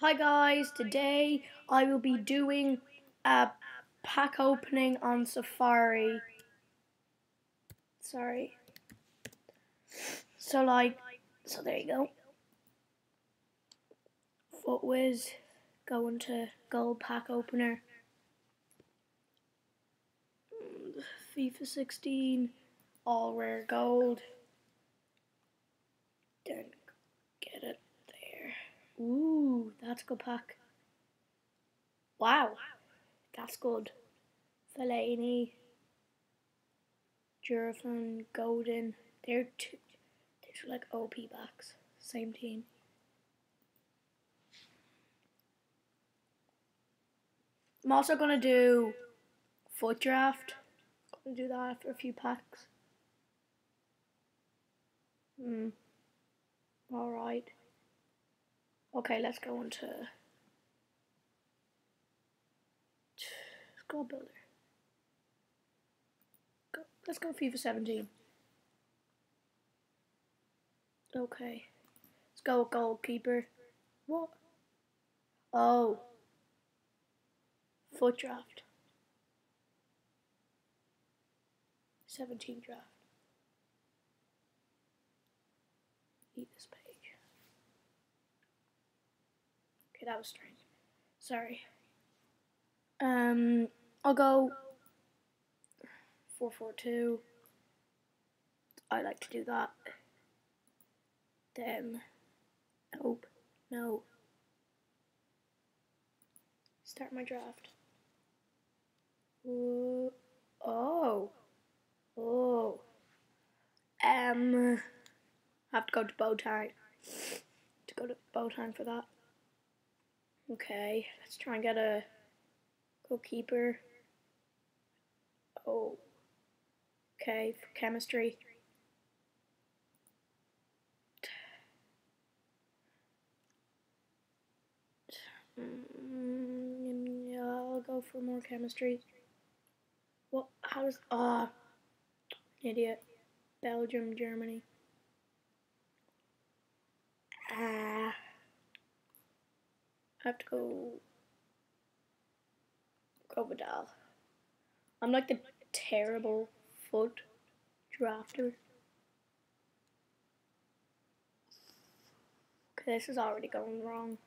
Hi guys, today I will be doing a pack opening on Safari. Sorry. So like, so there you go. FUTWIZ, going to gold pack opener. FIFA 16, all rare gold. Then get it. Ooh, that's a good pack. Wow, that's good. Fellaini, Jurafan, Golden. They're two, they're like OP backs. Same team. I'm also gonna do FUT draft. Gonna do that after a few packs. Hmm. All right. Okay, let's go into Squad Builder. Go. Let's go FIFA 17. Okay. Let's go goalkeeper. What? Oh. FUT draft. 17 draft. Okay, that was strange. Sorry. Um, I'll go 442. I like to do that. Then, nope, no. Start my draft. Ooh, oh, oh. Um, I have to go to Boateng. To go to Boateng for that. Okay, let's try and get a goalkeeper. Oh. Okay, for chemistry. Mm, yeah, I'll go for more chemistry. What? How does? Ah, idiot. Belgium, Germany. Ah. Have to go. crocodile. I'm like the terrible FUT drafter. Okay, this is already going wrong.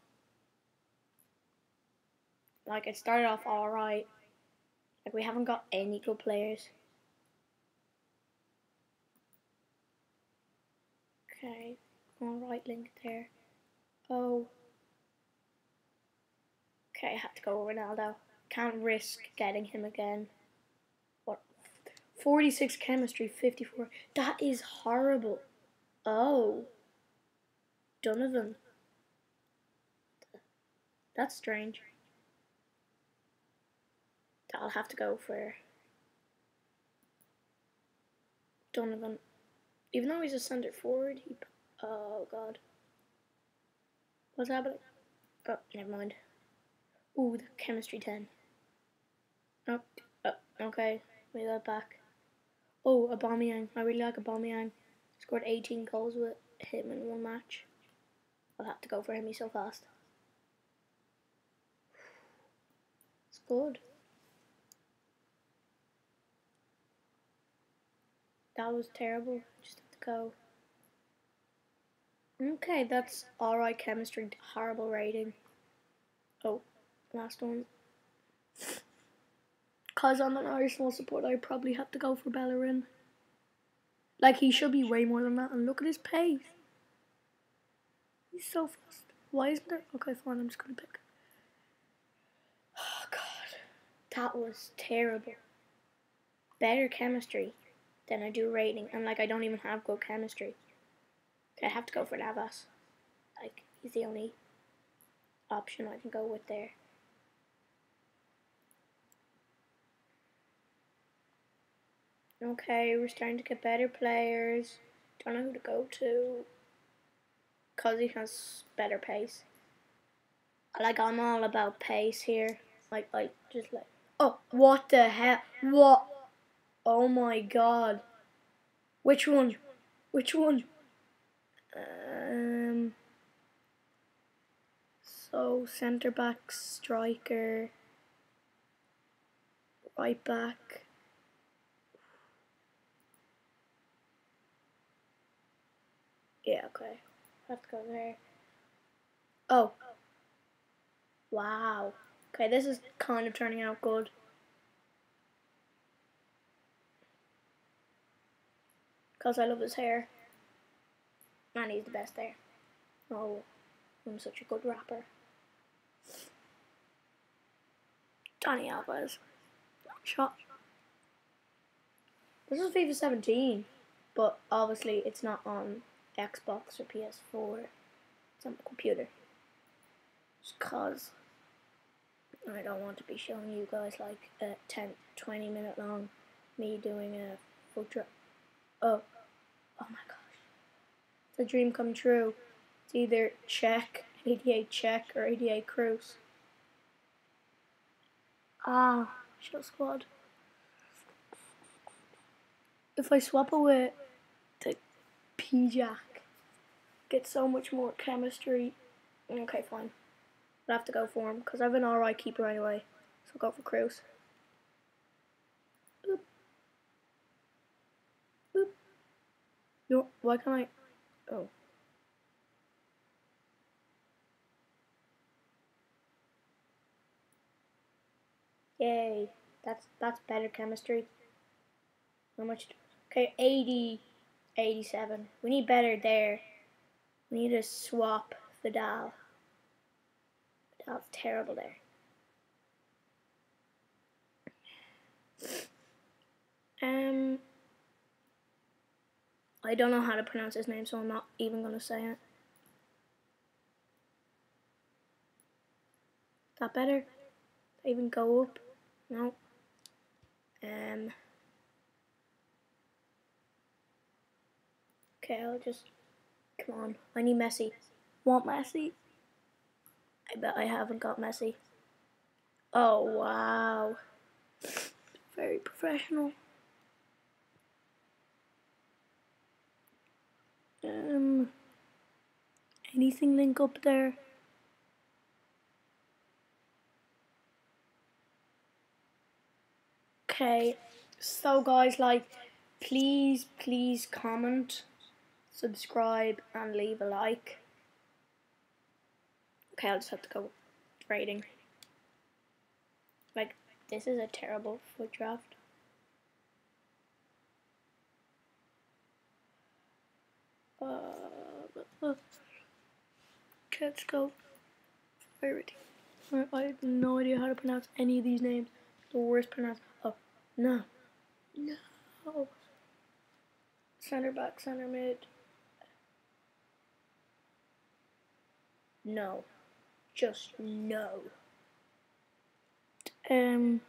Like, it started off alright. Like, we haven't got any good players. Okay, alright link there. Oh. Okay, I have to go with Ronaldo. Can't risk getting him again. What? 46 chemistry, 54. That is horrible. Oh. Donovan. That's strange. I'll have to go for Donovan. Even though he's a center forward, he. Oh god. What's happening? Oh, never mind. Ooh, the chemistry 10. Oh, oh okay. Wait that back. Oh, Aubameyang. I really like Aubameyang. Scored 18 goals with him in one match. I'll have to go for him. He's so fast. It's good. That was terrible. Just have to go. Okay, that's alright chemistry. Horrible rating. Oh, last one. Cause I'm an Arsenal supporter, I probably have to go for Bellerin. Like he should be way more than that. And look at his pace. He's so fast. Why isn't there? Okay, fine. I'm just gonna pick. Oh God, that was terrible. Better chemistry than I do rating, and like I don't even have good chemistry. I have to go for Navas. Like he's the only option I can go with there. Okay, we're starting to get better players. Don't know who to go to. Cause he has better pace. Like I'm all about pace here. Like like just like oh what the hell what oh my god. Which one? Which one? Um So centre back, striker, right back. Yeah, okay. To go there. Oh. Wow. Okay, this is kind of turning out good. Because I love his hair. And he's the best there. Oh, I'm such a good rapper. Dani Alves. Shot. This is FIFA 17, but obviously it's not on Xbox or PS4. some computer. Just cause I don't want to be showing you guys like a 10, 20 minute long me doing a full. Oh, oh my gosh. It's a dream come true. It's either check, ADA check, or ADA cruise. Ah, show squad. If I swap away the P-Jack, get so much more chemistry. Okay, fine. I'll have to go for him because I have an alright keeper anyway. So I'll go for Cruz. Boop. Boop. No, why can't I? Oh. Yay. That's that's better chemistry. How much? Okay, 80, 87. We need better there. We need to swap Vidal. Vidal's terrible there. Um, I don't know how to pronounce his name, so I'm not even going to say it. That better? I even go up? No. Um. Okay, I'll just. Come on. I need Messi. Want Messi? I bet I haven't got Messi. Oh, wow. Very professional. Um. Anything link up there? Okay, so guys, like, please, please comment, subscribe, and leave a like. Okay, I'll just have to go rating. Like, this is a terrible FUT draft. Uh, let's go. Rating. I have no idea how to pronounce any of these names. The worst pronounced. Oh, no. No. Center back, center mid. No. Just no. Um.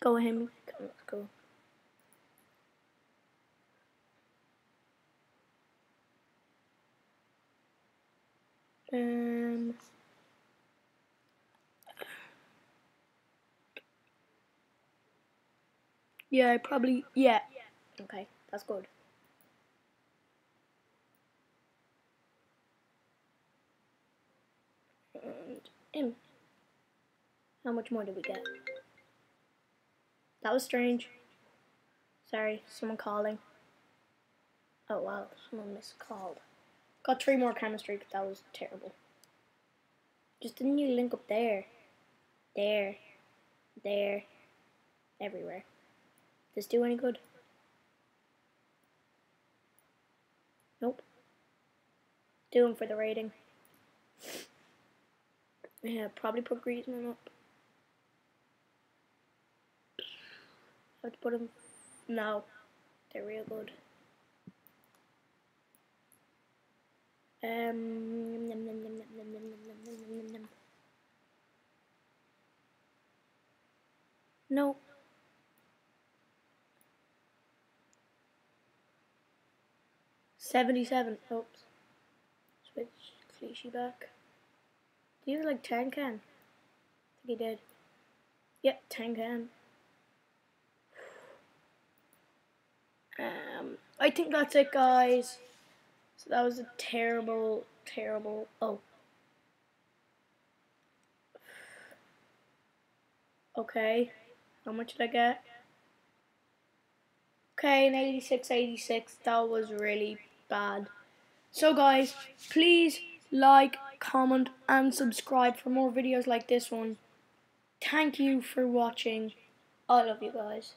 Go him. Come, let's go. Um. Yeah, probably. Yeah. Okay, that's good. Him. How much more did we get? That was strange. Sorry, someone calling. Oh wow, someone miscalled. Got three more chemistry, but that was terrible. Just didn't you link up there? There. There. Everywhere. Does this do any good? Nope. Doing for the rating. Yeah, probably put Griezmann up. Have to put him. No, they're real good. Um. No. Seventy-seven. Oops. Switch Clichy back. He was like Tankan. I think he did. Yep, Tankan. Um, I think that's it, guys. So that was a terrible, terrible. Oh. Okay. How much did I get? Okay, an 86, 86. That was really bad. So, guys, please like, comment, and subscribe for more videos like this one. Thank you for watching. I love you guys.